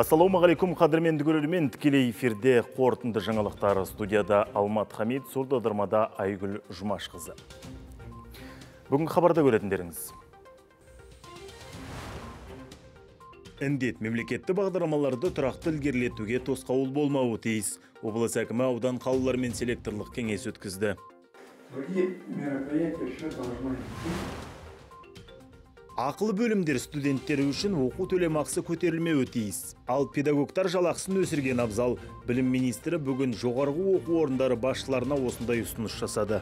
Ассалаумағалейкум қадірменді көрермен тікелей эфирде қорытынды жаңалықтар студияда Алмат Хамид, сурдодырмада Айгүл Жұмашқызы. Бүгін хабарда көретіндеріңіз. Індет мемлекетті бағдарламаларды тұрақты ілгерілетуге тосқауыл болмауы тиіс. Облыс әкімі аудан қалалар мен селекторлық кеңес өткізді. Другие мероприятия еще должны идти. Ақылы бөлімдер студенттері үшін оқу төлемақысы көтерілмеуі тиіс. Ал педагогтар жалақысын өсірген абзал. Білім министрі бүгін жоғарғы оқу орындары басшыларына осындай ұсыныс жасады.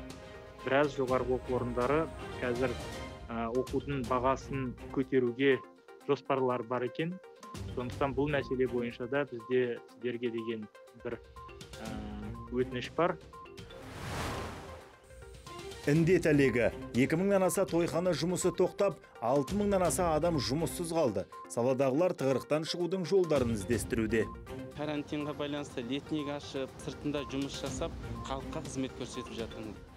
біраз жоғарғы оқу орындары қазір оқудың бағасын көтеруге жоспарлар бар екен сондықтан бұл мәселе бойынша да бізде сіздерге деген бір өтініш бар Індет әлегі 2000-нан аса тойхана жұмысы тоқтап, 6000-нан аса адам жұмыссыз қалды. Саладағылар тығырықтан шығудың жолдарын іздестіруде. карантинға байланысты летник ашып сыртында жұмыс жасап халыққа қызмет көрсетіп жатырмыз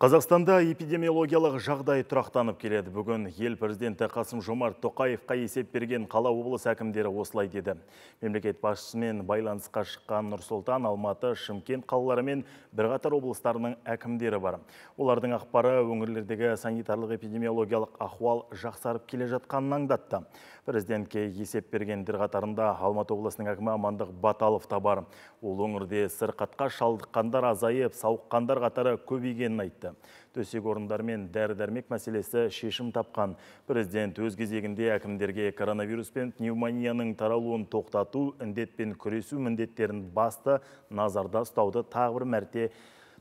Қазақстанда эпидемиологиялық жағдай тұрақтанып келеді. Бүгін ел президенті Қасым Жомарт Тоқаевқа есеп берген қала облыс әкімдері осылай деді. Мемлекет басшысымен байланысқа шыққан Нұрсұлтан, Алматы, Шымкент қалалары мен бірқатар облыстарының әкімдері бар. Олардың ақпары өңірлердегі санитарлық эпидемиологиялық ахуал жақсарып келе жатқанын аңдатты. Президентке есеп бергендер қатарында Алматы облысының әкімі Амандық Баталов та бар. Ол өңірде сырқатқа шалдыққандар азайып, сауыққандар қатары көбейгенін айтты төсек орындар мен дәрі-дәрмек мәселесі шешім тапқан. Президент өз кезегінде әкімдерге коронавирус пен пневмонияның таралуын тоқтату, індетпен күресу міндеттерін басты назарда ұстауды тағы бір мәрте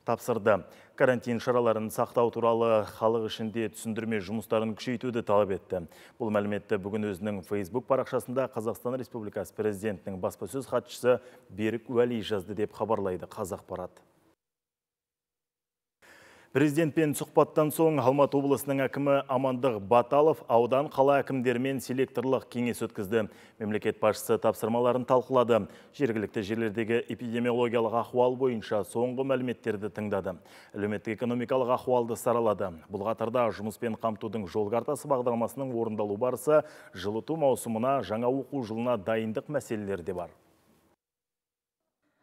тапсырды. Карантин шараларын сақтау туралы халық ішінде түсіндірме жұмыстарын күшейтуді талап етті. Бұл мәліметті бүгін өзінің Facebook парақшасында Қазақстан Республикасы президентінің баспасөз хатшысы Берік Уәли жазды деп хабарлайды Қазақпарат. Президентпен сұхбаттан соң Алматы облысының әкімі Амандық Баталов аудан қала әкімдерімен селекторлық кеңес өткізді. Мемлекет басшысы тапсырмаларын талқылады. Жергілікті жерлердегі эпидемиологиялық ахуал бойынша соңғы мәліметтерді тыңдады. Әлеуметтік экономикалық ахуалды саралады. Бұл қатарда жұмыспен қамтудың жол картасы бағдарламасының орындалу барысы жылыту маусымына жаңа оқу жылына дайындық мәселелері де бар.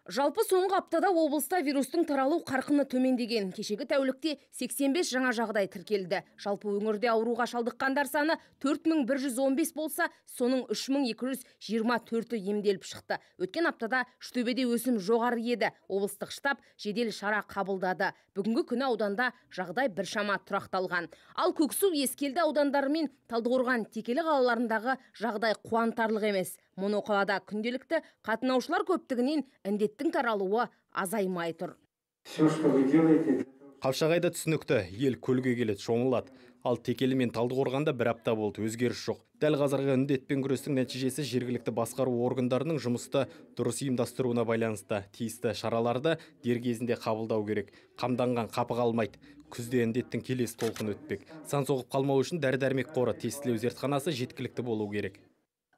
Жалпы соңғы аптада облыста вирустың таралу қарқыны төмендеген. Кешегі тәулікте 85 жаңа жағдай тіркелді. Жалпы өңірде ауруға шалдыққандар саны 4115 болса, соның 3224-і емделіп шықты. Өткен аптада Үштөбеде өсім жоғары еді. Облыстық штаб жедел шара қабылдады. Бүгінгі күні ауданда жағдай біршама тұрақталған. Ал Көксу Ескелді аудандары мен Талдықорған Текелі қалаларындағы жағдай қуантарлық емес. Моноқалада күнделікті қатынаушылар көптігінен індеттің таралуы азаймай тұр. Все, что вы делаете, Қапшағайда түсінікті, ел көлге келеді, шоңылады. Ал Текелі мен Талдықорғанда бір апта болды, өзгеріс жоқ. Дәл қазіргі індетпен күрестің нәтижесі жергілікті басқару органдарының жұмысты дұрыс ұйымдастыруына байланысты. Тиісті шараларды дер кезінде қабылдау керек. Қамданған қапы қалмайды. Күзде індеттің келесі толқын өтпек. Сан соғып қалмау үшін дәрі-дәрмек қоры тестілеу зертханасы жеткілікті болу керек.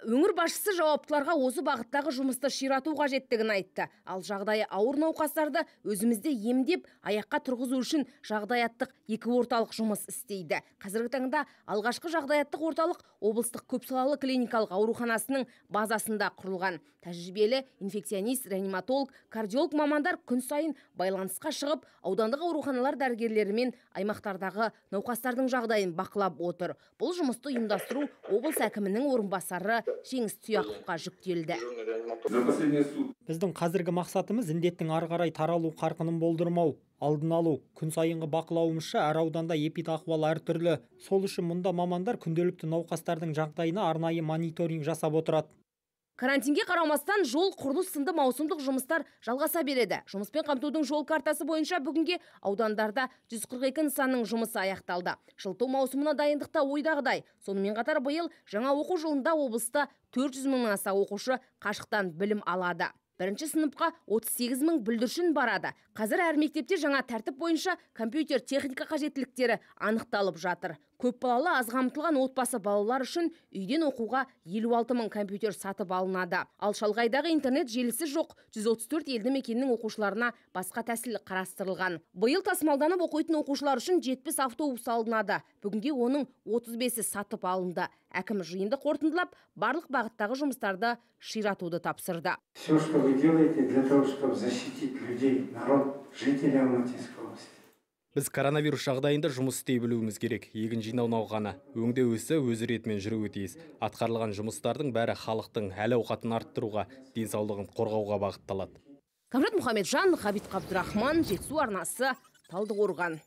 Өңір басшысы жауаптыларға осы бағыттағы жұмысты ширату қажеттігін айтты. Ал жағдайы ауыр науқастарды өзімізде емдеп, аяққа тұрғызу үшін жағдаяттық екі орталық жұмыс істейді. Қазіргі таңда алғашқы жағдаяттық орталық облыстық көпсалалы клиникалық ауруханасының базасында құрылған. Тәжірибелі инфекционист, реаниматолог, кардиолог мамандар күн сайын байланысқа шығып, аудандық ауруханалар дәрігерлерімен аймақтардағы науқастардың жағдайын бақылап отыр. Бұл жұмысты ұйымдастыру облыс әкімінің орынбасары Жеңіс Тұяқовқа жүктелді. Біздің қазіргі мақсатымыз індеттің ары қарай таралу қарқынын болдырмау, алдын алу. Күн сайынғы бақылауымызша әр ауданда эпидахуал әртүрлі. Сол үшін мұнда мамандар күнделікті науқастардың жағдайына арнайы мониторинг жасап отырады. Карантинге қарамастан жол құрылыс сынды маусымдық жұмыстар жалғаса береді. Жұмыспен қамтудың жол картасы бойынша бүгінге аудандарда 142 нысанның жұмысы аяқталды. Жылту маусымына дайындықта ойдағыдай. Сонымен қатар биыл жаңа оқу жылында облыста 400 мыңнан аса оқушы қашықтан білім алады. Бірінші сыныпқа 38 мың бүлдіршін барады. Қазір әр мектепте жаңа тәртіп бойынша компьютер техника қажеттіліктері анықталып жатыр. Көпбалалы аз қамтылған отбасы балалар үшін үйден оқуға 56 мың компьютер сатып алынады. Ал шалғайдағы интернет желісі жоқ. 134 елді мекеннің оқушыларына басқа тәсіл қарастырылған. Биыл тасымалданып оқитын оқушылар үшін 70 автобус алынады. Бүгінге оның 35-і сатып алынды. Әкім жиынды қорытындылап барлық бағыттағы жұмыстарды ширатуды тапсырды. Все, что вы делаете для того, чтобы защитить людей, народ, жителей Алматинской области. Біз коронавирус жағдайында жұмыс істей білуіміз керек. Егін жинау науқаны өңдеу ісі өз ретімен жүруі тиіс. Атқарылған жұмыстардың бәрі халықтың әл ауқатын арттыруға денсаулығын қорғауға бағытталады. Кәмшат мұхамеджан ғабит қабдырахман жетісу арнасы талдықорған.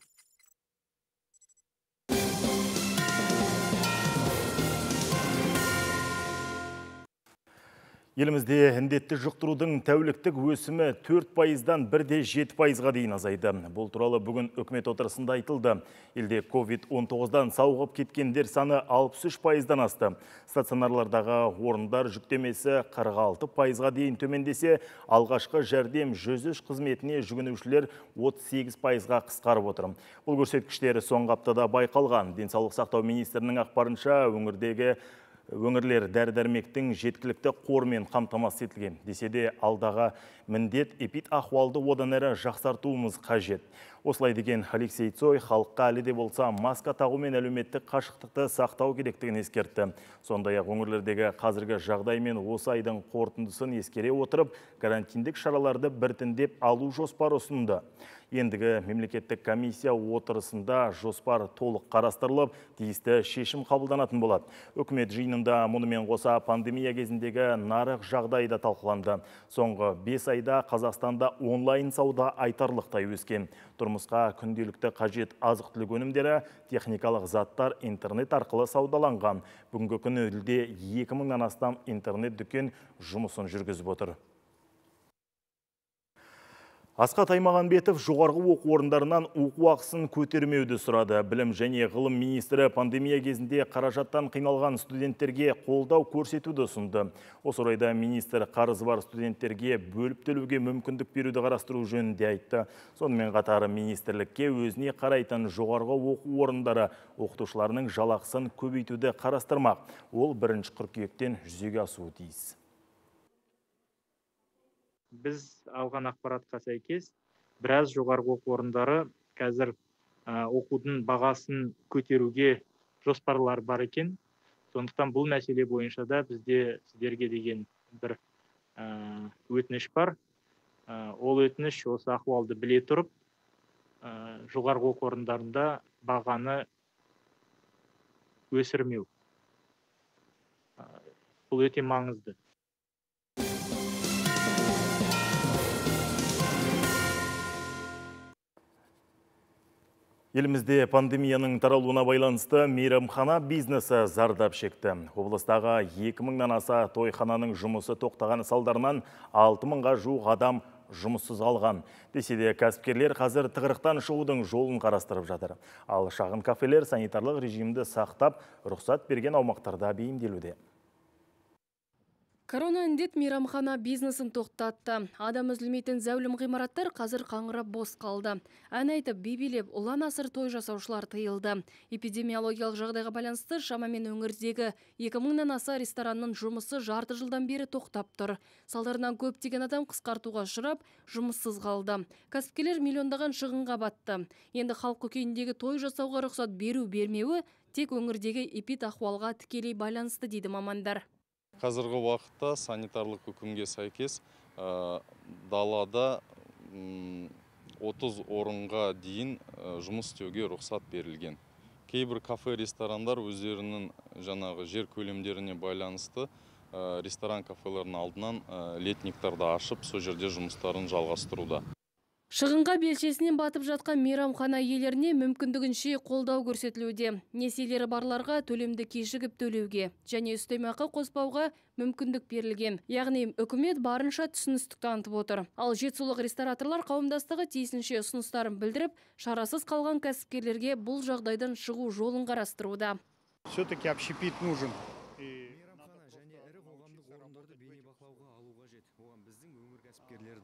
Елімізде індетті жұқтырудың тәуліктік өсімі 4 пайыздан бірде 7 пайызға дейін азайды. Бұл туралы бүгін үкімет отырысында айтылды. Елде COVID-19-дан сауығып кеткендер саны 63 пайыздан асты. Стационарлардағы орындар жүктемесі 46 пайызға дейін төмендесе, алғашқы жәрдем 103 қызметіне жүгінушілер 38 пайызға қысқарып отыр. Бұл көрсеткіштері соңғы аптада байқалған. Денсаулық сақтау министрінің ақпарынша өңірдегі өңірлер дәрі-дәрмектің жеткілікті қормен қамтамасыз етілген. Десе де алдағы міндет эпид ахуалды одан әрі жақсартуымыз қажет. Осылай деген Алексей Цой халыққа әлі де болса маска тағу мен әлеуметтік қашықтықты сақтау керектігін ескертті. Сондай-ақ өңірлердегі қазіргі жағдай мен осы айдың қорытындысын ескере отырып, карантиндік шараларды біртіндеп алу жоспары ұсынды. Ендігі мемлекеттік комиссия отырысында жоспар толық қарастырылып, тиісті шешім қабылданатын болады. Үкімет жиынында мұнымен қоса пандемия кезіндегі нарық жағдайда талқыланды. Соңғы 5 айда Қазақстанда онлайн сауда айтарлықтай өскен. Тұрмысқа күнделікті қажет азық түлік өнімдері, техникалық заттар интернет арқылы саудаланған. Бүгінгі күні елде 2000-нан астам интернет дүкен жұмысын жүргізіп отыр. Асқат Аймағанбетов жоғарғы оқу орындарынан оқу ақысын көтермеуді сұрады. Білім және ғылым министрі пандемия кезінде қаражаттан қиналған студенттерге қолдау көрсетуді ұсынды. Осы орайда министр қарызы бар студенттерге бөліп төлеуге мүмкіндік беруді қарастыру жөнінде айтты. Сонымен қатар министрлікке өзіне қарайтын жоғарғы оқу орындары оқытушыларының жалақысын көбейтуді қарастырмақ. Ол бірінші қыркүйектен жүзеге асуы тиіс біз алған ақпаратқа сәйкес біраз жоғарғы оқу орындары қазір оқудың бағасын көтеруге жоспарлар бар екен. Сондықтан бұл мәселе бойынша да бізде сіздерге деген бір ә, өтініш бар. Ә, ол өтініш осы ахуалды біле тұрып ә, жоғарғы оқу орындарында бағаны өсірмеу. Бұл өте маңызды. Елімізде пандемияның таралуына байланысты мейрамхана бизнесі зардап шекті. Облыстағы 2000-нан аса тойхананың жұмысы тоқтаған салдарынан 6000-ға жуық адам жұмыссыз алған. Десе де кәсіпкерлер қазір тығырықтан шығудың жолын қарастырып жатыр. Ал шағын кафелер санитарлық режимді сақтап, рұқсат берген аумақтарда бейімделуде. Корона індет мейрамхана бизнесін тоқтатты. Адам үзілмейтін зәулім ғимараттар қазір қаңырап бос қалды. Ән айтып, бибилеп, ұлан асыр той жасаушылар тыйылды. Эпидемиологиялық жағдайға байланысты шамамен өңірдегі 2000-нан аса ресторанның жұмысы жарты жылдан бері тоқтап тұр. Салдарынан көптеген адам қысқартуға ұшырап, жұмыссыз қалды. Кәсіпкерлер миллиондаған шығынға батты. Енді халық көкейіндегі той жасауға рұқсат беру бермеуі тек өңірдегі эпид ахуалға тікелей байланысты дейді мамандар қазіргі уақытта санитарлық үкімге сәйкес далада 30 орынға дейін жұмыс істеуге рұқсат берілген. Кейбір кафе ресторандар өздерінің жаңағы жер көлемдеріне байланысты ресторан кафелердің алдынан летниктарды ашып сол жерде жұмыстарын жалғастыруда. Шығынға белшесінен батып жатқан мейрамхана иелеріне мүмкіндігінше қолдау көрсетілуде. Несиелері барларға төлемді кешігіп төлеуге және үстемақы қоспауға мүмкіндік берілген. Яғни үкімет барынша түсіністік танытып отыр. Ал жетісулық рестораторлар қауымдастығы тиісінше ұсыныстарын білдіріп, шарасыз қалған кәсіпкерлерге бұл жағдайдан шығу жолын қарастыруда. Все-таки общепит нужен.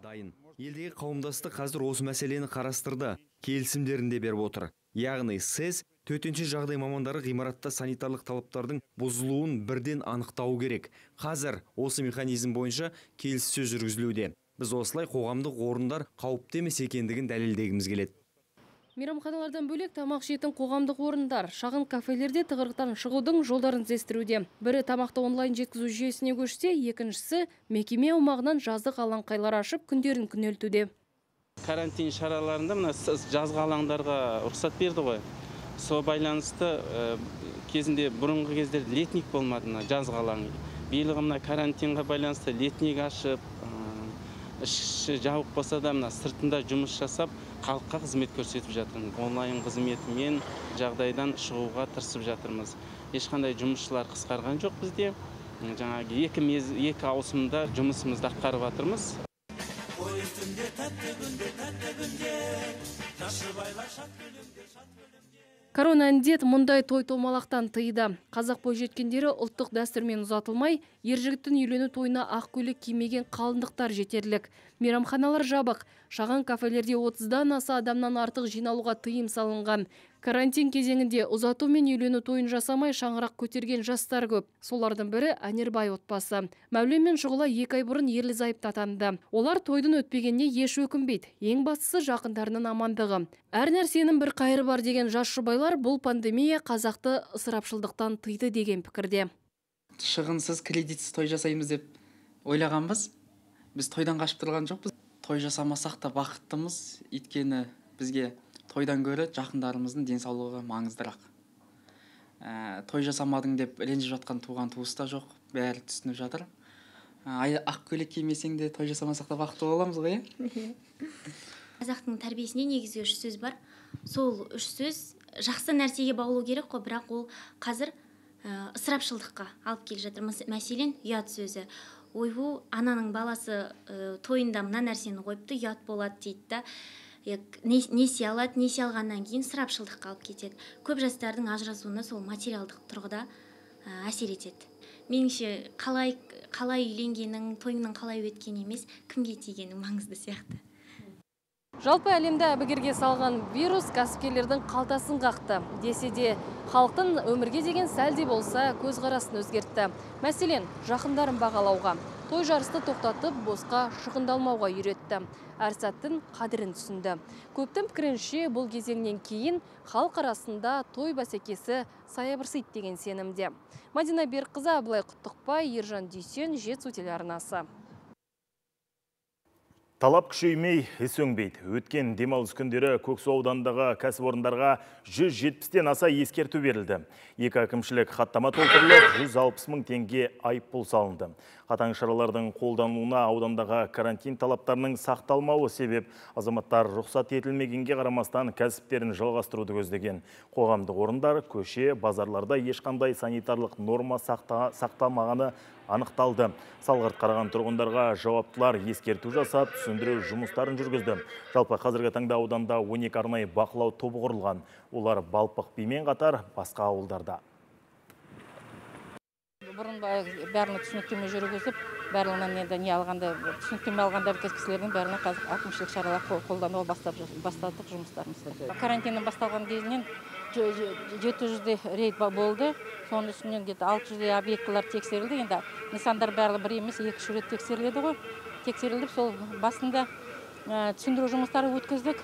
дайын елдегі қауымдастық қазір осы мәселені қарастырды келісімдерін де беріп отыр. Яғни сіз төтенше жағдай мамандары ғимаратта санитарлық талаптардың бұзылуын бірден анықтауы керек. Қазір осы механизм бойынша келіссөз жүргізілуде. Біз осылай қоғамдық орындар қауіпті емес екендігін дәлелдегіміз келеді. Мейрамханалардан бөлек тамақ ішетін қоғамдық орындар шағын кафелерде тығырықтан шығудың жолдарын іздестіруде. Бірі тамақты онлайн жеткізу жүйесіне көшсе екіншісі мекеме аумағынан жаздық алаңқайлар ашып күндерін күнелтуде. Карантин шараларында мына жазғы алаңдарға рұқсат берді ғой. Сол байланысты кезінде бұрынғы кезде летник болмады мына жазғы алаң биылғы мына карантинға байланысты летник ашып іші жабық болса да мына сыртында жұмыс жасап халыққа қызмет көрсетіп жатырмыз. Онлайн қызметімен жағдайдан шығуға тырысып жатырмыз. Ешқандай жұмысшылар қысқарған жоқ бізде. Жаңағы екі мез екі ауысымда жұмысымызды атқарып жатырмыз. Корона індет мұндай той томалақтан тыйды. Қазақ бойжеткендері ұлттық дәстүрмен ұзатылмай ер жігіттің үйлену тойына ақ көйлек кимеген қалыңдықтар жетерлік. Мейрамханалар жабық. Шағын кафелерде отыздан аса адамнан артық жиналуға тыйым салынған. Карантин кезеңінде ұзату мен үйлену тойын жасамай шаңырақ көтерген жастар көп. Солардың бірі әнербай отбасы. Мәулен мен шұғыла екі ай бұрын ерлі зайыпты атанды. Олар тойдың өтпегеніне еш өкінбейді ең бастысы жақындарының амандығы. Әр нәрсенің бір қайыры бар деген жас жұбайлар бұл пандемия қазақты ысырапшылдықтан тыйды деген пікірде. Шығынсыз кредитсіз той жасаймыз деп ойлағанбыз. Біз тойдан қашып тұрған жоқпыз. Той жасамасақ та бақыттымыз. Өйткені бізге тойдан гөрі жақындарымыздың денсаулығы маңыздырақ. Ә, той жасамадың деп ренжіп жатқан туған туыс та жоқ бәрі түсініп жатыр. Ә, ақ көйлек кимесең де той жасамасақ та бақытты боламыз ғой иә? Қазақтың тәрбиесінде негізі үш сөз бар. Сол үш сөз жақсы нәрсеге баулу керек қой бірақ ол қазір ә, ысырапшылдыққа алып келе жатыр. Мәселен ұят сөзі. Ойбу ананың баласы ә, тойында мына нәрсені қойыпты ұят болады дейді да несие алады несие алғаннан кейін ысырапшылдыққа алып кетеді. Көп жастардың ажырасуына сол материалдық тұрғыда әсер етеді. Меніңше қалай қалай үйленгенің тойыңның қалай өткені емес кімге тигені маңызды сияқты. Жалпы әлемді әбігерге салған вирус кәсіпкерлердің қалтасын қақты. Десе де халықтың өмірге деген сәл де болса көзқарасын өзгертті. Мәселен жақындарын бағалауға. Той жарысты тоқтатып босқа шығындалмауға үйретті әр сәттің қадірін түсінді көптің пікірінше бұл кезеңнен кейін халық арасында той бәсекесі саябырсиды деген сенімде мадина берікқызы абылай құттықбай ержан дүйсен жетісу телеарнасы Талап күшеймей іс өңбейді. Өткен демалыс күндері Көксу аудандағы кәсіпорындарға 170-тен аса ескерту берілді. Екі әкімшілік хаттама толтырылып, 160 мың теңге айыппұл салынды. Қатаң шаралардың қолданылуына аудандағы карантин талаптарының сақталмауы себеп азаматтар рұқсат етілмегенге қарамастан кәсіптерін жалғастыруды көздеген. Қоғамдық орындар, көше, базарларда ешқандай санитарлық норма сақталмағаны анықталды. Салғырт қараған тұрғындарға жауаптылар ескерту жасап, түсіндіру жұмыстарын жүргізді. Жалпы қазіргі таңда ауданда 12 арнайы бақылау тобы құрылған. Олар Балпық бимен қатар басқа ауылдарда. Бұрын бәріне түсініктеме жүргізіп барлығынан енді не алғанда түсініктеме алғанда кісілердің бәріне қазір әкімшілік шаралар қолдануға бастап бастадық жұмыстарымызды карантиннің басталған кезінен жеті жүздей рейд болды. Соның үстінен где то алты жүздей объектілер тексерілді. Енді нысандар барлығы бір емес екі үш рет тексеріледі ғой. Тексеріліп сол басында түсіндіру жұмыстары өткіздік.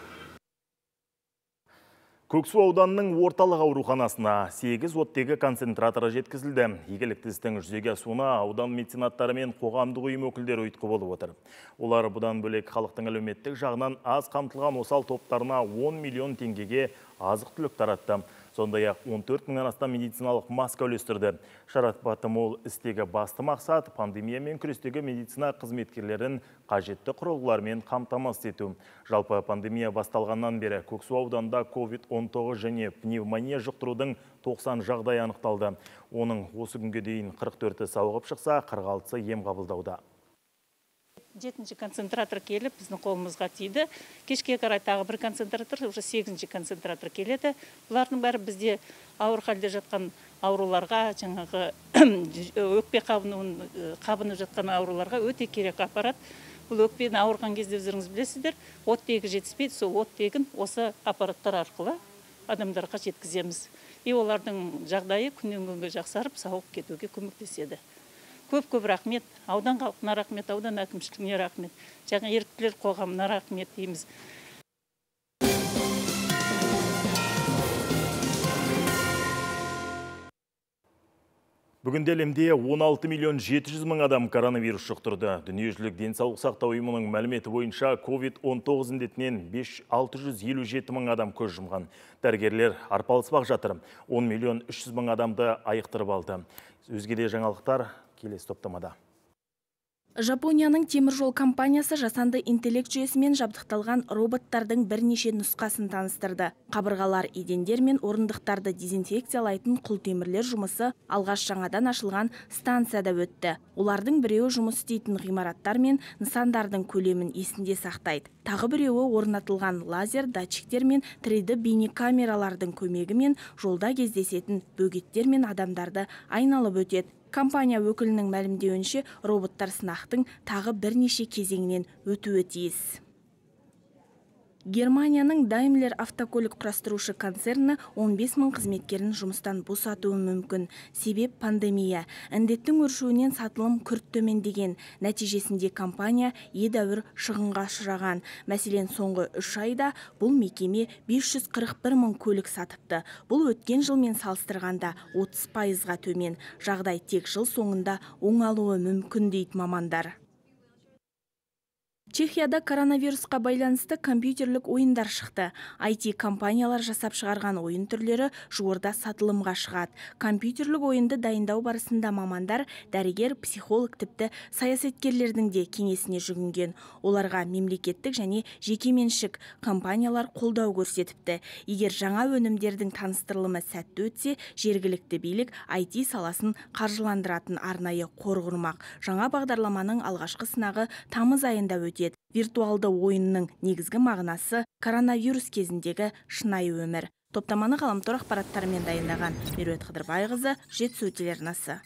Көксу ауданының орталық ауруханасына 8 оттегі концентраторы жеткізілді. Игілікті істің жүзеге асуына аудан меценаттары мен қоғамдық ұйым өкілдері ұйытқы болып отыр. Олар бұдан бөлек халықтың әлеуметтік жағынан аз қамтылған осал топтарына 10 миллион теңгеге азық түлік таратты сондай ақ 14 мыңнан астам медициналық маска үлестірді. Шарапаты мол істегі басты мақсат пандемиямен күрестегі медицина қызметкерлерін қажетті құрылғылармен қамтамасыз ету. Жалпы пандемия басталғаннан бері көксу ауданында covid-19 және пневмония жұқтырудың 90 жағдай анықталды. Оның осы күнге дейін 44-і сауығып шықса 46-сы ем қабылдауда. Жетінші концентратор келіп біздің қолымызға тиді. Кешке қарай тағы бір концентратор уже сегізінші концентратор келеді. Бұлардың бәрі бізде ауыр халде жатқан ауруларға жаңағы өкпе қабынуын қабынып жатқан ауруларға өте керек аппарат. Бұл өкпені ауырған кезде өздеріңіз білесіздер оттегі жетіспейді сол оттегін осы аппараттар арқылы адамдарға жеткіземіз. И олардың жағдайы күннен күнге жақсарып сауығып кетуге көмектеседі. Көп көп рахмет аудан халқына рахмет аудан әкімшілігіне рахмет жаңа еріктілер қоғамына рахмет дейміз Бүгінде әлемде 16 миллион 700 мың адам коронавирус жұқтырды. Дүниежүзілік денсаулық сақтау ұйымының мәліметі бойынша COVID-19 індетінен 657 мың адам көз жұмған. Дәрігерлер арпалыспақ жатыр. 10 миллион 300 мың адамды айықтырып алды. Өзге де жаңалықтар келесі топтамада. Жапонияның теміржол компаниясы жасанды интеллект жүйесімен жабдықталған роботтардың бірнеше нұсқасын таныстырды. Қабырғалар, едендер мен орындықтарды дезинфекциялайтын құлтемірлер жұмысы алғаш жаңадан ашылған станцияда өтті. Олардың біреуі жұмыс істейтін ғимараттар мен нысандардың көлемін есінде сақтайды. Тағы біреуі орнатылған лазер датчиктер мен 3D бейнекамералардың көмегімен жолда кездесетін бөгеттер мен адамдарды айналып өтеді компания өкілінің мәлімдеуінше роботтар сынақтың тағы бірнеше кезеңінен өтуі тиіс. Германияның Daimler автокөлік құрастырушы концерні 15 мың қызметкерін жұмыстан босатуы мүмкін. Себеп пандемия. Індеттің өршуінен сатылым күрт төмендеген. Нәтижесінде компания едәуір шығынға ұшыраған. Мәселен, соңғы үш айда бұл мекеме 541 мың көлік сатыпты. Бұл өткен жылмен салыстырғанда 30 пайызға төмен. Жағдай тек жыл соңында оңалуы мүмкін дейді мамандар. Чехияда коронавирусқа байланысты компьютерлік ойындар шықты. IT компаниялар жасап шығарған ойын түрлері жуырда сатылымға шығады. Компьютерлік ойынды дайындау барысында мамандар, дәрігер, психолог тіпті саясаткерлердің де кеңесіне жүгінген. Оларға мемлекеттік және жекеменшік компаниялар қолдау көрсетіпті. Егер жаңа өнімдердің таныстырылымы сәтті өтсе, жергілікті билік IT саласын қаржыландыратын арнайы қор құрмақ. Жаңа бағдарламаның алғашқы сынағы тамыз айында өтеді виртуалды ойынның негізгі мағынасы коронавирус кезіндегі шынайы өмір. Топтаманы ғаламтор ақпараттарымен дайындаған меруерт қыдырбайқызы жетісу телеарнасы.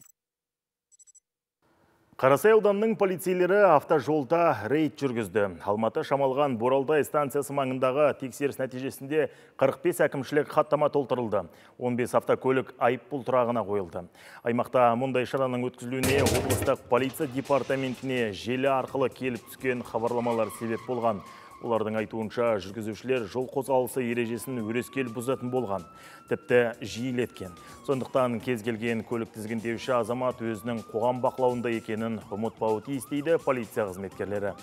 Қарасай ауданының полицейлері автожолда рейд жүргізді. Алматы Шамалған Боралдай станциясы маңындағы тексеріс нәтижесінде 45 әкімшілік хаттама толтырылды. 15 автокөлік айыппұл тұрағына қойылды. Аймақта мұндай шараның өткізілуіне облыстық полиция департаментіне желі арқылы келіп түскен хабарламалар себеп болған. Олардың айтуынша жүргізушілер жол қозғалысы ережесін өрескел бұзатын болған. Тіпті жиілеткен. Сондықтан кез келген көлік тізгіндеуші азамат өзінің қоғам бақылауында екенін ұмытпауы тиіс дейді полиция қызметкерлері.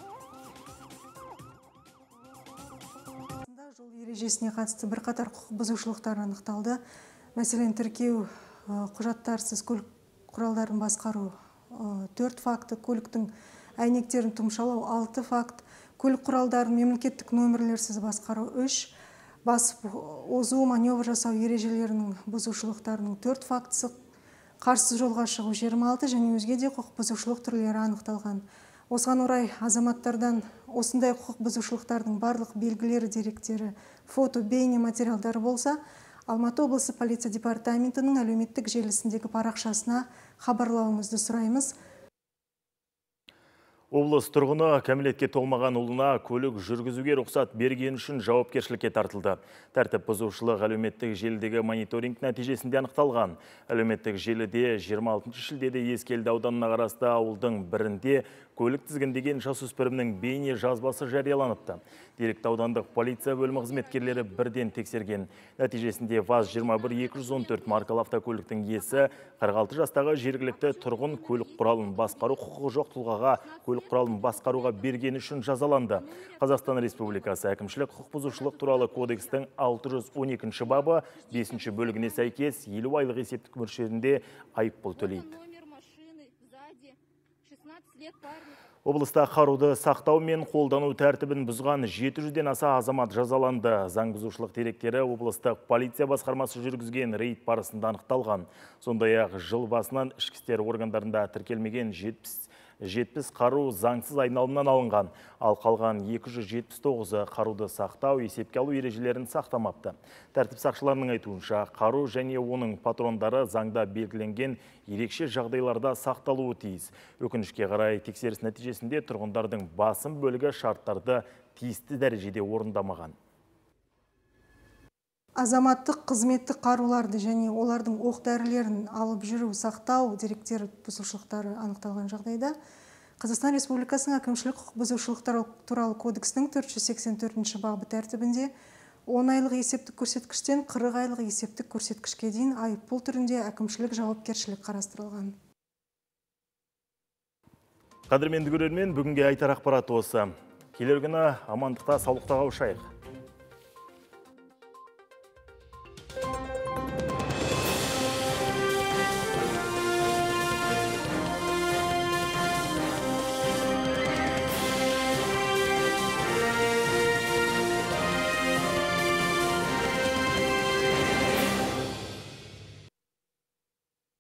Жол ережесіне қатысты бірқатар құқық бұзушылықтар анықталды. Мәселен, тіркеу құжаттарсыз көлік құралдарын басқару төрт факті, көліктің әйнектерін тұмшалау алты факт, көлік құралдарын мемлекеттік нөмірлерсіз басқару үш басып озу маневр жасау ережелерінің бұзушылықтарының төрт фактісі қарсы жолға шығу 26 және өзге де құқық бұзушылық түрлері анықталған. Осыған орай азаматтардан осындай құқық бұзушылықтардың барлық белгілері деректері фото бейне материалдары болса алматы облысы полиция департаментінің әлеуметтік желісіндегі парақшасына хабарлауыңызды сұраймыз. Облыс тұрғыны кәмелетке толмаған ұлына көлік жүргізуге рұқсат берген үшін жауапкершілікке тартылды. Тәртіп бұзушылық әлеуметтік желідегі мониторинг нәтижесінде анықталған. Әлеуметтік желіде 26 шілдеде ескелді ауданына қарасты ауылдың бірінде көлік тізгіндеген жасөспірімнің бейне жазбасы жарияланыпты. Деректі аудандық полиция бөлімі қызметкерлері бірден тексерген. Нәтижесінде ВАЗ-21-214 маркалы автокөліктің иесі 46 жастағы жергілікті тұрғын көлік құралын басқару құқығы жоқ тұлғаға көлік құралын басқаруға берген үшін жазаланды. Қазақстан Республикасы әкімшілік құқық бұзушылық туралы кодекстің 612 бабы 5 бөлігіне сәйкес 50 айлық есептік мөлшерінде айыппұл төлейді. Облыста қаруды сақтау мен қолдану тәртібін бұзған 700-ден аса азамат жазаланды. Заң бұзушылық деректері облыстық полиция басқармасы жүргізген рейд барысында анықталған. Сондай-ақ жыл басынан ішкі істер органдарында тіркелмеген 70 70 қару заңсыз айналымнан алынған, ал қалған 279 қаруды сақтау, есепке алу ережелерін сақтамапты. Тәртіп сақшыларының айтуынша, қару және оның патрондары заңда белгіленген ерекше жағдайларда сақталуы тиіс. Өкінішке қарай тексеріс нәтижесінде тұрғындардың басым бөлігі шарттарды тиісті дәрежеде орындамаған. Азаматтық қызметтік қаруларды және олардың оқ дәрілерін алып жүру сақтау деректері бұзушылықтары анықталған жағдайда қазақстан республикасының әкімшілік құқық бұзушылықтар туралы кодексінің 484 бабы тәртібінде 10 айлық есептік көрсеткіштен 40 айлық есептік көрсеткішке дейін айыппұл түрінде әкімшілік жауапкершілік қарастырылған. Қадірменді көрермен бүгінге айтар ақпарат осы. Келер күні амандықта саулықта қауышайық